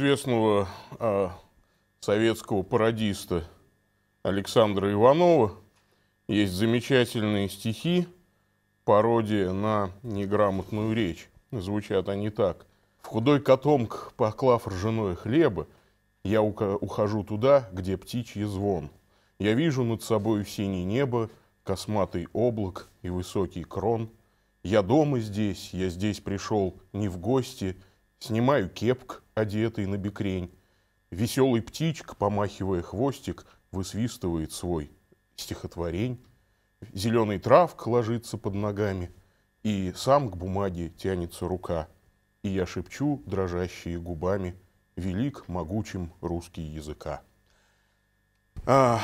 известного а, советского пародиста Александра Иванова есть замечательные стихи, пародия на неграмотную речь. Звучат они так. В худой котомк, поклав ржаное хлеба, я ухожу туда, где птичий звон. Я вижу над собой синее небо, косматый облак и высокий крон. Я дома здесь, я здесь пришел не в гости, Снимаю кепк, одетый на бекрень. Веселый птичка, помахивая хвостик, Высвистывает свой стихотворень. Зеленый травк ложится под ногами, И сам к бумаге тянется рука. И я шепчу дрожащие губами — велик могучим русский языка. А,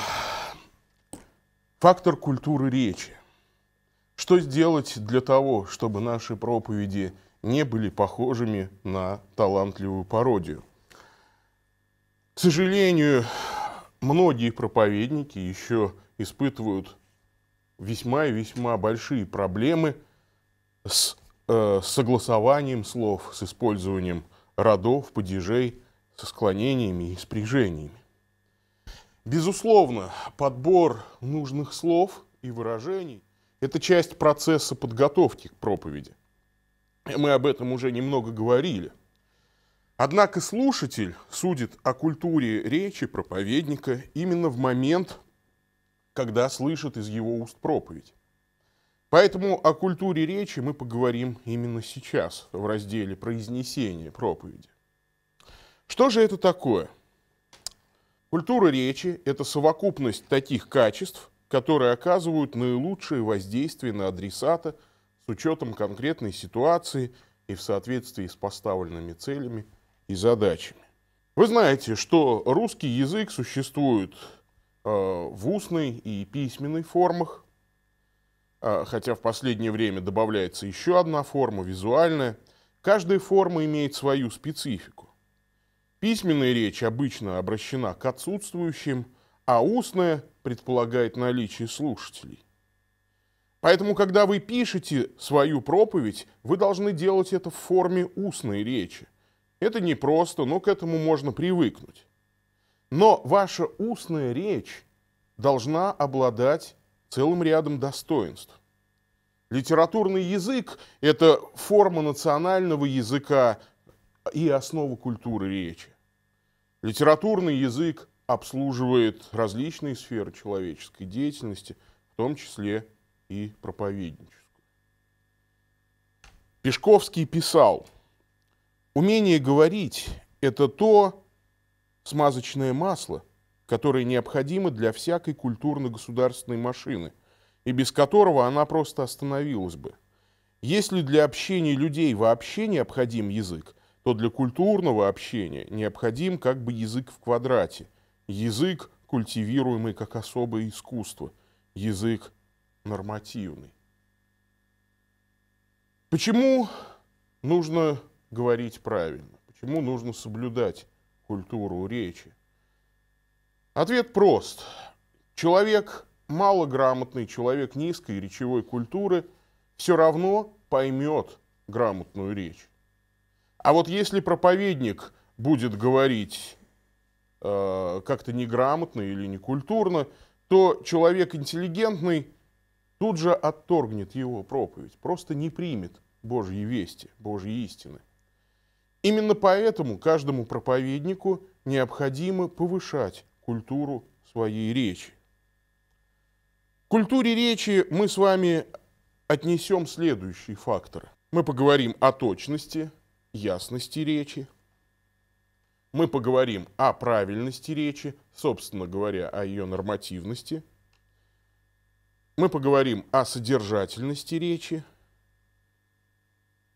фактор культуры речи. Что сделать для того, чтобы наши проповеди не были похожими на талантливую пародию? К сожалению, многие проповедники еще испытывают весьма и весьма большие проблемы с э, согласованием слов, с использованием родов, падежей, со склонениями и спряжениями. Безусловно, подбор нужных слов и выражений – это часть процесса подготовки к проповеди. Мы об этом уже немного говорили. Однако слушатель судит о культуре речи проповедника именно в момент, когда слышит из его уст проповедь. Поэтому о культуре речи мы поговорим именно сейчас, в разделе произнесения проповеди. Что же это такое? Культура речи – это совокупность таких качеств, которые оказывают наилучшее воздействие на адресата с учетом конкретной ситуации и в соответствии с поставленными целями и задачами. Вы знаете, что русский язык существует э, в устной и письменной формах, э, хотя в последнее время добавляется еще одна форма, визуальная. Каждая форма имеет свою специфику. Письменная речь обычно обращена к отсутствующим, а устная предполагает наличие слушателей. Поэтому, когда вы пишете свою проповедь, вы должны делать это в форме устной речи. Это непросто, но к этому можно привыкнуть. Но ваша устная речь должна обладать целым рядом достоинств. Литературный язык – это форма национального языка, и основу культуры речи. Литературный язык обслуживает различные сферы человеческой деятельности, в том числе и проповедническую. Пешковский писал, умение говорить – это то смазочное масло, которое необходимо для всякой культурно-государственной машины, и без которого она просто остановилась бы. Если для общения людей вообще необходим язык, то для культурного общения необходим как бы язык в квадрате. Язык, культивируемый как особое искусство. Язык нормативный. Почему нужно говорить правильно? Почему нужно соблюдать культуру речи? Ответ прост. Человек малограмотный, человек низкой речевой культуры все равно поймет грамотную речь. А вот если проповедник будет говорить э, как-то неграмотно или некультурно, то человек интеллигентный тут же отторгнет его проповедь, просто не примет Божьи вести, Божьи истины. Именно поэтому каждому проповеднику необходимо повышать культуру своей речи. К культуре речи мы с вами отнесем следующие факторы. Мы поговорим о точности, ясности речи. Мы поговорим о правильности речи, собственно говоря, о ее нормативности. Мы поговорим о содержательности речи,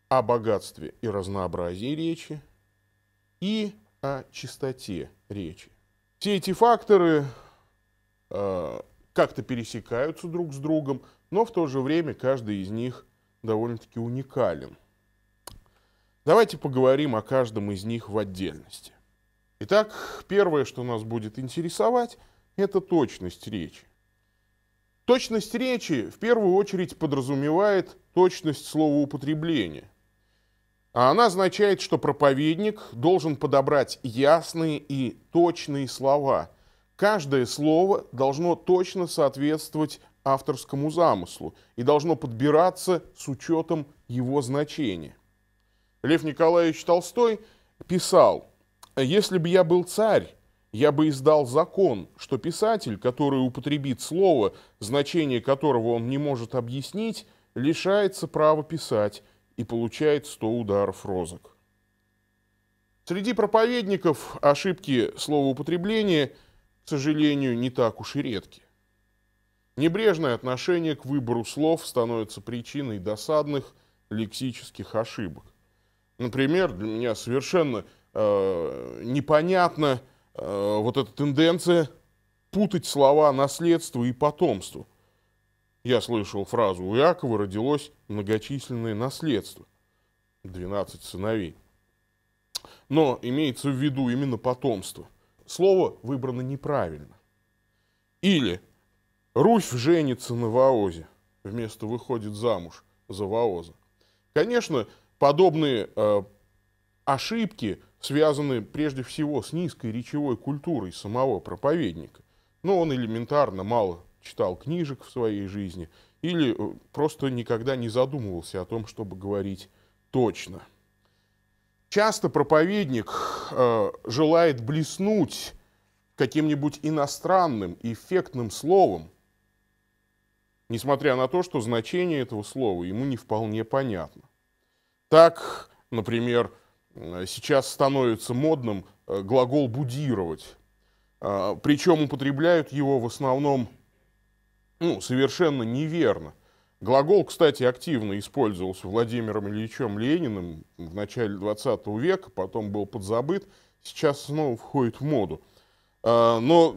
о богатстве и разнообразии речи и о чистоте речи. Все эти факторы э, как-то пересекаются друг с другом, но в то же время каждый из них довольно-таки уникален. Давайте поговорим о каждом из них в отдельности. Итак, первое, что нас будет интересовать, это точность речи. Точность речи в первую очередь подразумевает точность словоупотребления. А она означает, что проповедник должен подобрать ясные и точные слова. Каждое слово должно точно соответствовать авторскому замыслу и должно подбираться с учетом его значения. Лев Николаевич Толстой писал, «Если бы я был царь, я бы издал закон, что писатель, который употребит слово, значение которого он не может объяснить, лишается права писать и получает 100 ударов розок». Среди проповедников ошибки словоупотребления, к сожалению, не так уж и редки. Небрежное отношение к выбору слов становится причиной досадных лексических ошибок. Например, для меня совершенно э, непонятна э, вот эта тенденция путать слова наследство и потомство. Я слышал фразу «У Якова родилось многочисленное наследство» – 12 сыновей. Но имеется в виду именно потомство. Слово выбрано неправильно. Или Русь женится на Воозе, вместо выходит замуж за Вооза. Конечно, подобные э, ошибки связаны прежде всего с низкой речевой культурой самого проповедника. Но он элементарно мало читал книжек в своей жизни или э, просто никогда не задумывался о том, чтобы говорить точно. Часто проповедник э, желает блеснуть каким-нибудь иностранным, эффектным словом, несмотря на то, что значение этого слова ему не вполне понятно. Так, например, сейчас становится модным э, глагол «будировать», а, причем употребляют его в основном ну, совершенно неверно. Глагол, кстати, активно использовался Владимиром Ильичем Лениным в начале 20 века, потом был подзабыт, сейчас снова входит в моду. Но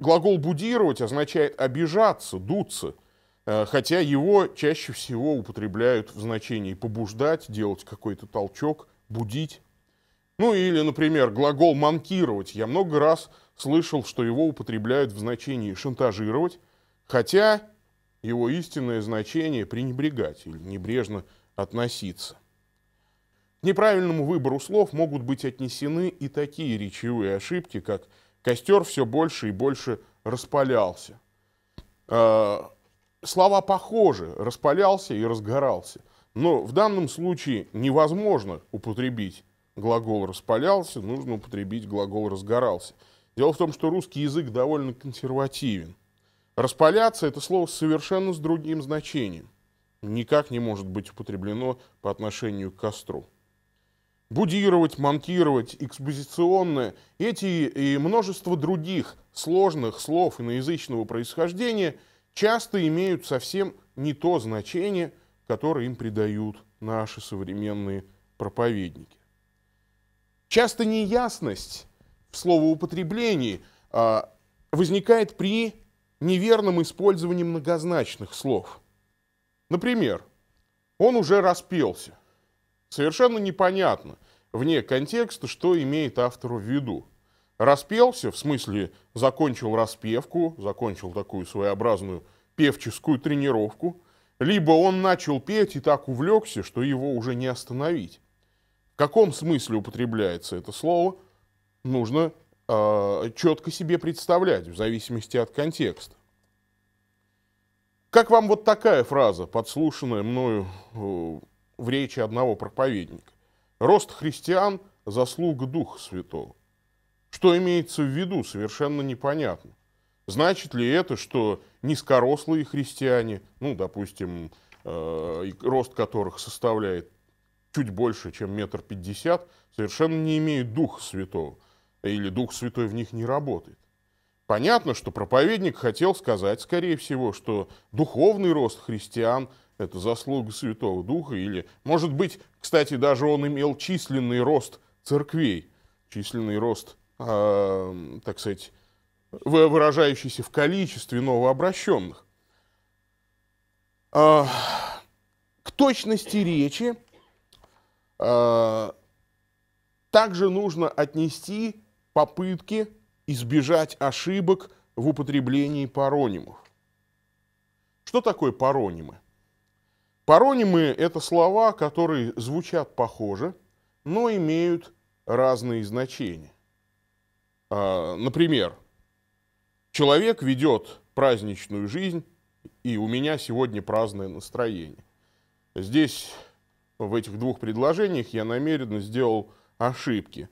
глагол «будировать» означает обижаться, дуться – Э, хотя его чаще всего употребляют в значении побуждать, делать какой-то толчок, будить. Ну или, например, глагол «манкировать». Я много раз слышал, что его употребляют в значении «шантажировать», хотя его истинное значение «пренебрегать» или «небрежно относиться». К неправильному выбору слов могут быть отнесены и такие речевые ошибки, как «костер все больше и больше распалялся». Э, слова похожи, распалялся и разгорался. Но в данном случае невозможно употребить глагол распалялся, нужно употребить глагол разгорался. Дело в том, что русский язык довольно консервативен. Распаляться – это слово совершенно с другим значением. Никак не может быть употреблено по отношению к костру. Будировать, монтировать, экспозиционное – эти и множество других сложных слов иноязычного происхождения – часто имеют совсем не то значение, которое им придают наши современные проповедники. Часто неясность в словоупотреблении а, возникает при неверном использовании многозначных слов. Например, он уже распелся. Совершенно непонятно, вне контекста, что имеет автор в виду распелся, в смысле закончил распевку, закончил такую своеобразную певческую тренировку, либо он начал петь и так увлекся, что его уже не остановить. В каком смысле употребляется это слово, нужно э, четко себе представлять, в зависимости от контекста. Как вам вот такая фраза, подслушанная мною э, в речи одного проповедника? «Рост христиан – заслуга Духа Святого». Что имеется в виду, совершенно непонятно. Значит ли это, что низкорослые христиане, ну, допустим, э, рост которых составляет чуть больше, чем метр пятьдесят, совершенно не имеют Духа Святого, или Дух Святой в них не работает? Понятно, что проповедник хотел сказать, скорее всего, что духовный рост христиан – это заслуга Святого Духа, или, может быть, кстати, даже он имел численный рост церквей, численный рост э, так сказать, выражающийся в количестве новообращенных. Э, к точности речи э, также нужно отнести попытки избежать ошибок в употреблении паронимов. Что такое паронимы? Паронимы – это слова, которые звучат похоже, но имеют разные значения. А, например, человек ведет праздничную жизнь, и у меня сегодня праздное настроение. Здесь, в этих двух предложениях, я намеренно сделал ошибки.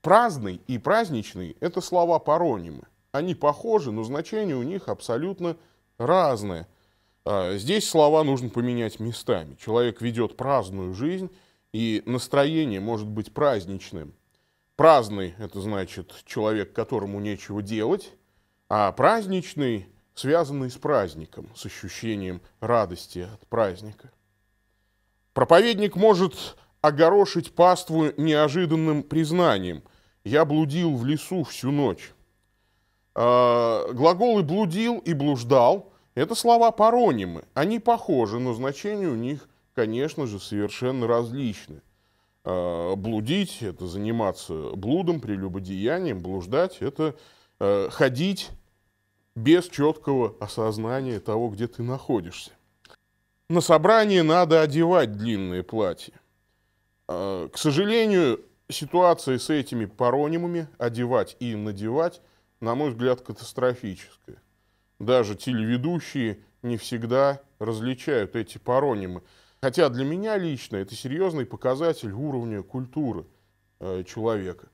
Праздный и праздничный – это слова паронимы. Они похожи, но значение у них абсолютно разное. А, здесь слова нужно поменять местами. Человек ведет праздную жизнь, и настроение может быть праздничным. Праздный – это значит человек, которому нечего делать, а праздничный – связанный с праздником, с ощущением радости от праздника. Проповедник может огорошить паству неожиданным признанием – я блудил в лесу всю ночь. А, глаголы «блудил» и «блуждал» — это слова паронимы. Они похожи, но значения у них, конечно же, совершенно различны. А, блудить — это заниматься блудом, прелюбодеянием. Блуждать — это а, ходить без четкого осознания того, где ты находишься. На собрание надо одевать длинное платье. К сожалению, ситуация с этими паронимами, одевать и надевать, на мой взгляд, катастрофическая. Даже телеведущие не всегда различают эти паронимы. Хотя для меня лично это серьезный показатель уровня культуры э, человека.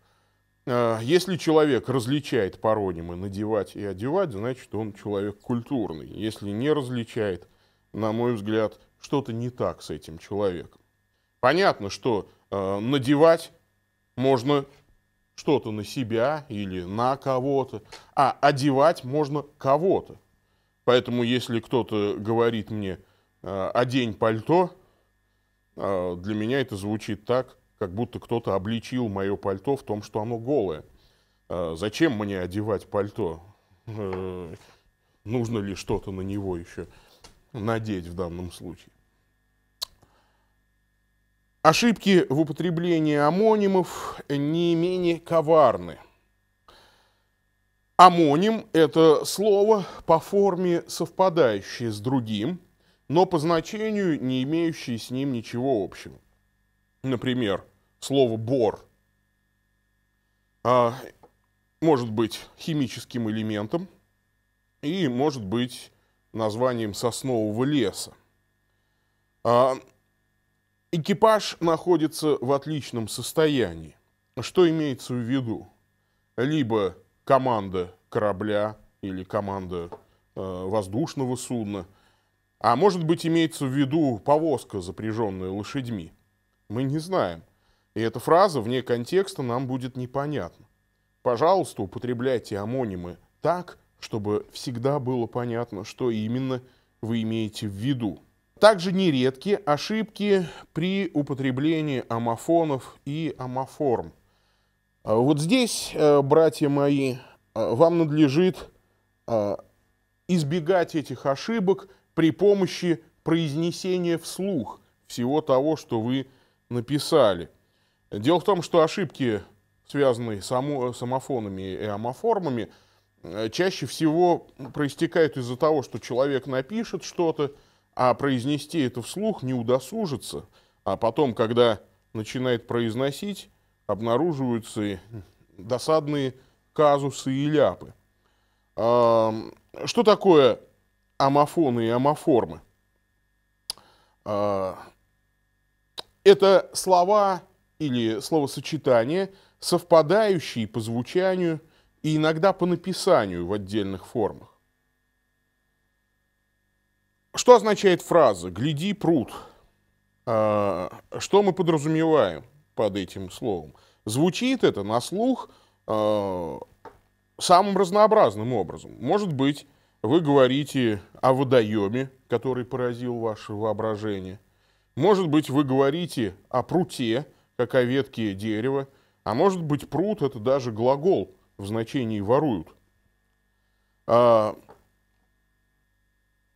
Э, если человек различает паронимы надевать и одевать, значит он человек культурный. Если не различает, на мой взгляд, что-то не так с этим человеком. Понятно, что э, надевать можно что-то на себя или на кого-то, а одевать можно кого-то. Поэтому если кто-то говорит мне «одень пальто», для меня это звучит так, как будто кто-то обличил мое пальто в том, что оно голое. Э, зачем мне одевать пальто? Нужно ли что-то на него еще надеть в данном случае? Ошибки в употреблении амонимов не менее коварны. Амоним – это слово по форме совпадающее с другим, но по значению не имеющее с ним ничего общего. Например, слово «бор» а, может быть химическим элементом и может быть названием соснового леса. А, Экипаж находится в отличном состоянии. Что имеется в виду? Либо команда корабля или команда э, воздушного судна, а может быть имеется в виду повозка, запряженная лошадьми. Мы не знаем. И эта фраза вне контекста нам будет непонятна. Пожалуйста, употребляйте амонимы так, чтобы всегда было понятно, что именно вы имеете в виду. Также нередки ошибки при употреблении амофонов и амоформ. А вот здесь, э, братья мои, э, вам надлежит э, избегать этих ошибок при помощи произнесения вслух всего того, что вы написали. Дело в том, что ошибки, связанные с амофонами и амоформами, чаще всего проистекают из-за того, что человек напишет что-то, а произнести это вслух не удосужится, а потом, когда начинает произносить, обнаруживаются досадные казусы и ляпы. Что такое амофоны и амоформы? А, это слова или словосочетания, совпадающие по звучанию и иногда по написанию в отдельных формах. Что означает фраза «гляди, пруд»? А, что мы подразумеваем под этим словом? Звучит это на слух а, самым разнообразным образом. Может быть, вы говорите о водоеме, который поразил ваше воображение. Может быть, вы говорите о пруте, как о ветке дерева. А может быть, пруд – это даже глагол в значении «воруют». А,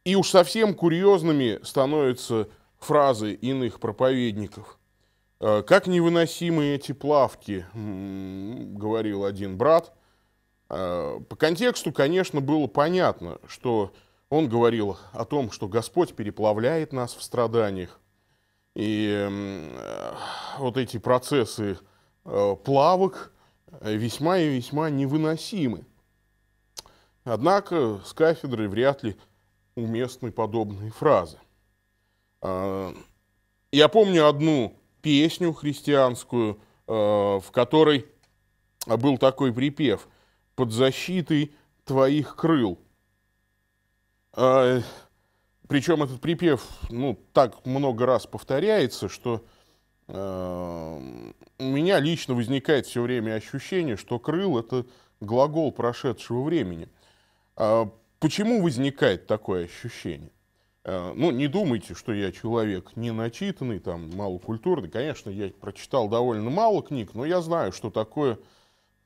и уж совсем курьезными становятся фразы иных проповедников. «Э, «Как невыносимы эти плавки», — говорил один брат. Э, по контексту, конечно, было понятно, что Он говорил о том, что Господь переплавляет нас в страданиях. И э, вот эти процессы э, плавок весьма и весьма невыносимы. Однако с кафедры вряд ли уместны подобные фразы. А, я помню одну песню христианскую, э, в которой был такой припев «Под защитой твоих крыл». А, Причем этот припев ну, так много раз повторяется, что э, у меня лично возникает все время ощущение, что крыл – это глагол прошедшего времени. А почему возникает такое ощущение? Э, ну, не думайте, что я человек не начитанный, там, малокультурный. Конечно, я прочитал довольно мало книг, но я знаю, что такое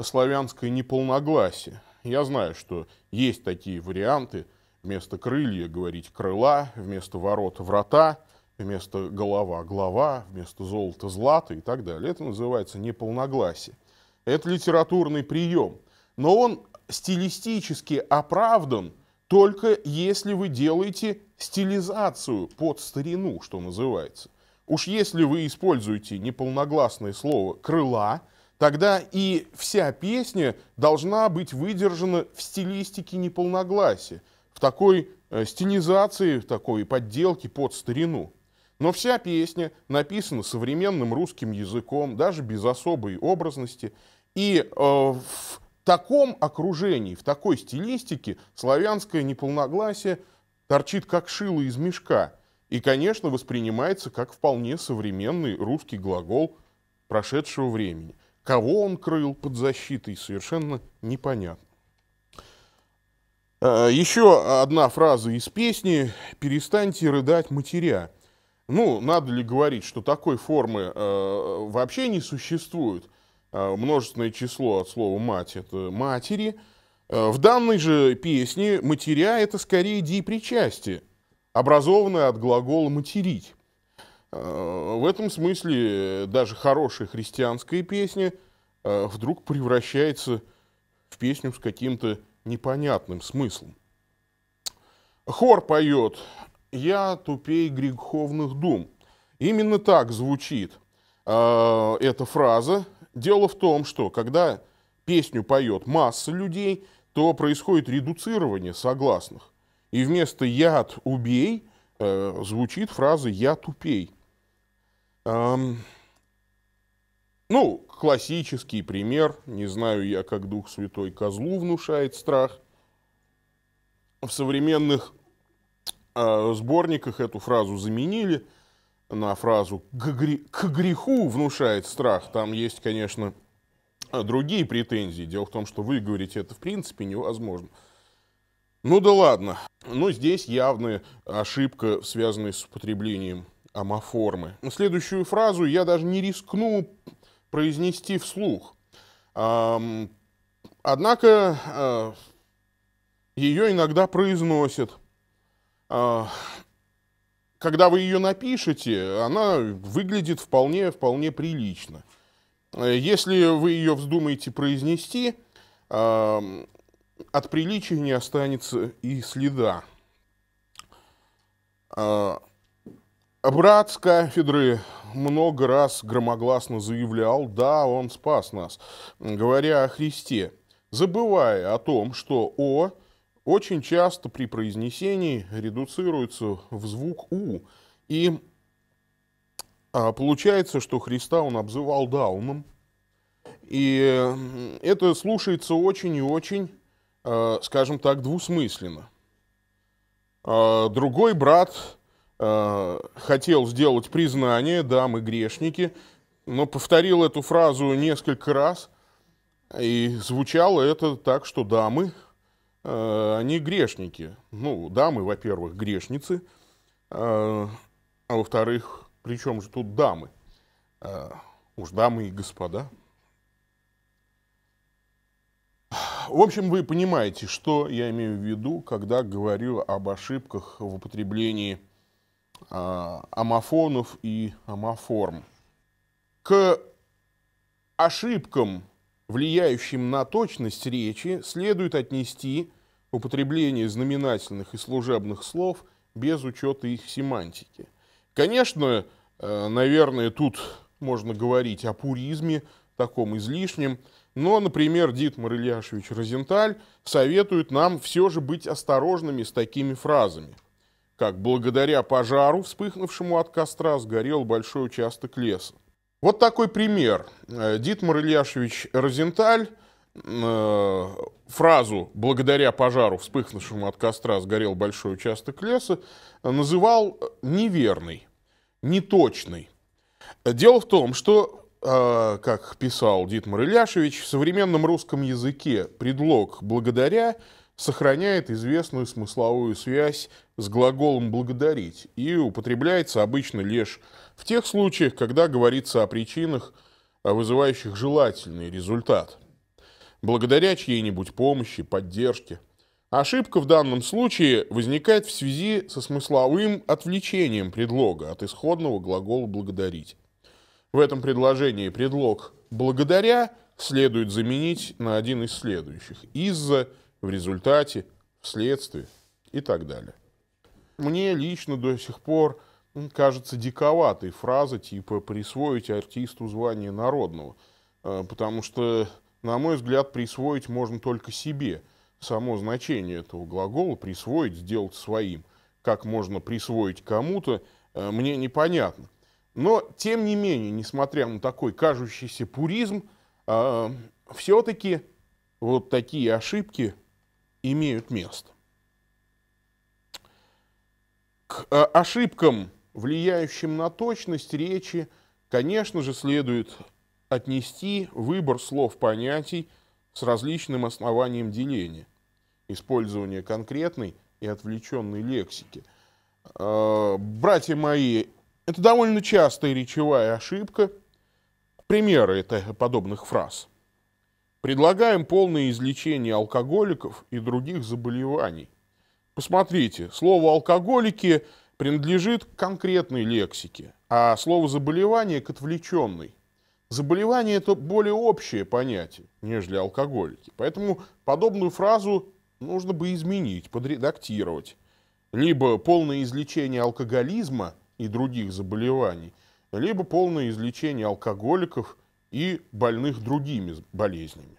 славянское неполногласие. Я знаю, что есть такие варианты. Вместо крылья говорить крыла, вместо ворот врата, вместо голова глава, вместо золота злато и так далее. Это называется неполногласие. Это литературный прием. Но он стилистически оправдан только если вы делаете стилизацию под старину, что называется. Уж если вы используете неполногласное слово «крыла», тогда и вся песня должна быть выдержана в стилистике неполногласия, в такой э, стилизации, в такой подделке под старину. Но вся песня написана современным русским языком, даже без особой образности. И э, в таком окружении, в такой стилистике славянское неполногласие торчит как шило из мешка и, конечно, воспринимается как вполне современный русский глагол прошедшего времени. Кого он крыл под защитой, совершенно непонятно. А, еще одна фраза из песни «Перестаньте рыдать матеря». Ну, надо ли говорить, что такой формы э, вообще не существует – Э, множественное число от слова «мать» — это «матери». Э, в данной же песне «матеря» — это скорее дипричастие, образованное от глагола «материть». Э, в этом смысле даже хорошая христианская песня вдруг превращается в песню с каким-то непонятным смыслом. Хор поет «Я тупей греховных дум». Именно так звучит эта фраза, Дело в том, что когда песню поет масса людей, то происходит редуцирование согласных. И вместо «яд убей» э, звучит фраза «я тупей». Эм, ну, классический пример, не знаю я, как Дух Святой козлу внушает страх. В современных э, сборниках эту фразу заменили – на фразу «к греху внушает страх», там есть, конечно, другие претензии. Дело в том, что выговорить это в принципе невозможно. Ну да ладно. Но здесь явная ошибка, связанная с употреблением амоформы. Следующую фразу я даже не рискну произнести вслух. Однако а, ее иногда произносят. А, когда вы ее напишете, она выглядит вполне, вполне прилично. Если вы ее вздумаете произнести, от приличия не останется и следа. Э, брат с кафедры много раз громогласно заявлял, да, он спас нас, говоря о Христе, забывая о том, что «о» очень часто при произнесении редуцируется в звук «у». И а, получается, что Христа он обзывал Дауном. И это слушается очень и очень, а, скажем так, двусмысленно. А, другой брат а, хотел сделать признание, да, мы грешники, но повторил эту фразу несколько раз, и звучало это так, что да, мы Э, они грешники. Ну, дамы, во-первых, грешницы, э, а во-вторых, при чем же тут дамы? Э, уж дамы и господа. В общем, вы понимаете, что я имею в виду, когда говорю об ошибках в употреблении амофонов и амоформ. К ошибкам, влияющим на точность речи, следует отнести употребление знаменательных и служебных слов без учета их семантики. Конечно, э, наверное, тут можно говорить о пуризме, таком излишнем, но, например, Дитмар Ильяшевич Розенталь советует нам все же быть осторожными с такими фразами, как «благодаря пожару, вспыхнувшему от костра, сгорел большой участок леса». Вот такой пример. Э, Дитмар Ильяшевич Розенталь э, фразу «благодаря пожару, вспыхнувшему от костра, сгорел большой участок леса» называл неверной, неточной. Дело в том, что, э, как писал Дитмар Иляшевич, в современном русском языке предлог «благодаря» сохраняет известную смысловую связь с глаголом «благодарить» и употребляется обычно лишь в тех случаях, когда говорится о причинах, вызывающих желательный результат. Благодаря чьей-нибудь помощи, поддержке. Ошибка в данном случае возникает в связи со смысловым отвлечением предлога от исходного глагола «благодарить». В этом предложении предлог «благодаря» следует заменить на один из следующих. Из-за, в результате, вследствие и так далее. Мне лично до сих пор кажется диковатой фраза типа «присвоить артисту звание народного», э, потому что, на мой взгляд, присвоить можно только себе. Само значение этого глагола «присвоить» сделать своим. Как можно присвоить кому-то, э, мне непонятно. Но, тем не менее, несмотря на такой кажущийся пуризм, э, все-таки вот такие ошибки имеют место. К э, ошибкам, влияющим на точность речи, конечно же, следует отнести выбор слов-понятий с различным основанием деления, использование конкретной и отвлеченной лексики. Э, братья мои, это довольно частая речевая ошибка. Примеры это подобных фраз. Предлагаем полное излечение алкоголиков и других заболеваний. Посмотрите, слово «алкоголики» принадлежит к конкретной лексике, а слово «заболевание» к отвлеченной. Заболевание – это более общее понятие, нежели алкоголики. Поэтому подобную фразу нужно бы изменить, подредактировать. Либо полное излечение алкоголизма – и других заболеваний, либо полное излечение алкоголиков и больных другими болезнями.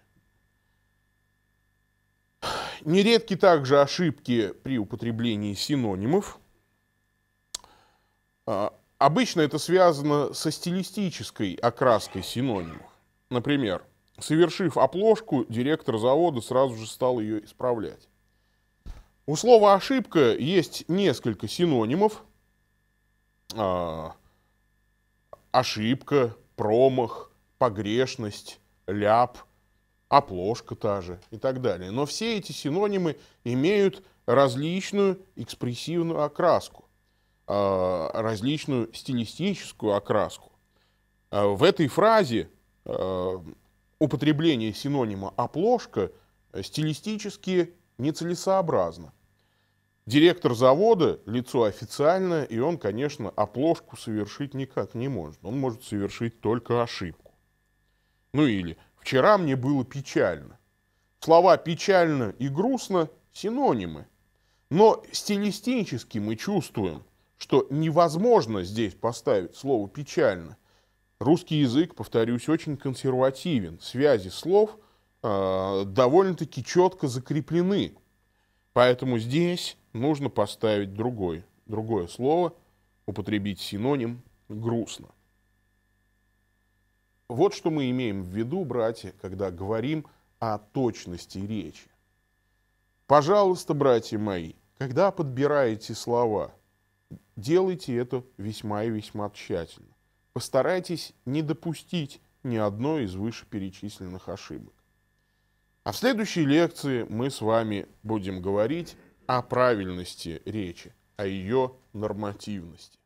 Нередки также ошибки при употреблении синонимов. А, обычно это связано со стилистической окраской синонимов. Например, совершив оплошку, директор завода сразу же стал ее исправлять. У слова «ошибка» есть несколько синонимов, а, ошибка, промах, погрешность, ляп, оплошка та же и так далее. Но все эти синонимы имеют различную экспрессивную окраску, а, различную стилистическую окраску. А, в этой фразе употребление синонима «оплошка» стилистически нецелесообразно. Директор завода – лицо официальное, и он, конечно, оплошку совершить никак не может. Он может совершить только ошибку. Ну или «вчера мне было печально». Слова «печально» и «грустно» – синонимы. Но стилистически мы чувствуем, что невозможно здесь поставить слово «печально». Русский язык, повторюсь, очень консервативен. Связи слов э, довольно-таки четко закреплены. Поэтому здесь нужно поставить другой, другое слово, употребить синоним «грустно». Вот что мы имеем в виду, братья, когда говорим о точности речи. Пожалуйста, братья мои, когда подбираете слова, делайте это весьма и весьма тщательно. Постарайтесь не допустить ни одной из вышеперечисленных ошибок. А в следующей лекции мы с вами будем говорить о правильности речи, о ее нормативности.